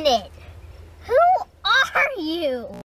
minute. Who are you?